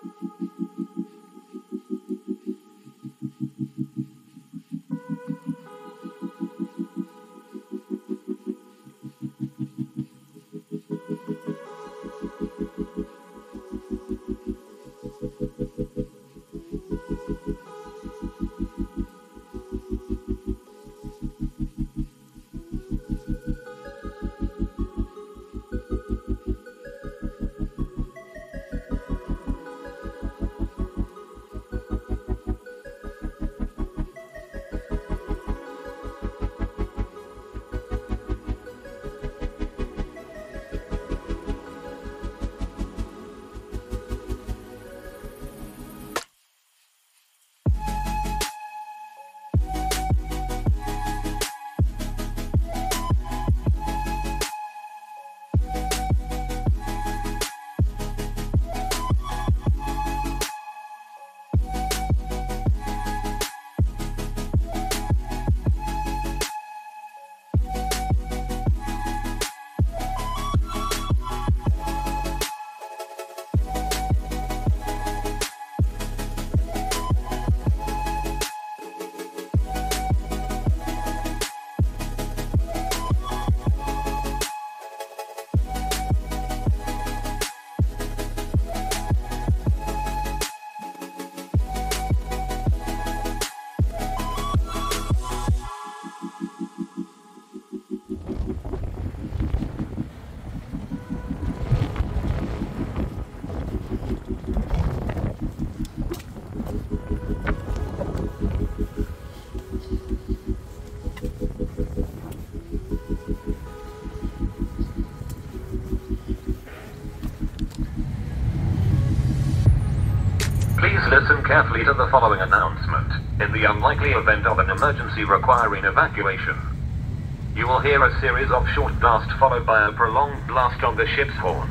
Please listen carefully to the following announcement. In the unlikely event of an emergency requiring evacuation, you will hear a series of short blasts followed by a prolonged blast on the ship's horn.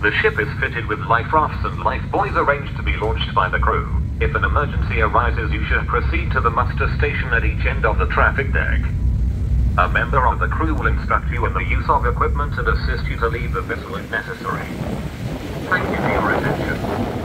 The ship is fitted with life rafts and life buoys arranged to be launched by the crew. If an emergency arises, you should proceed to the muster station at each end of the traffic deck. A member of the crew will instruct you in the use of equipment and assist you to leave the vessel if necessary. Thank you for your attention.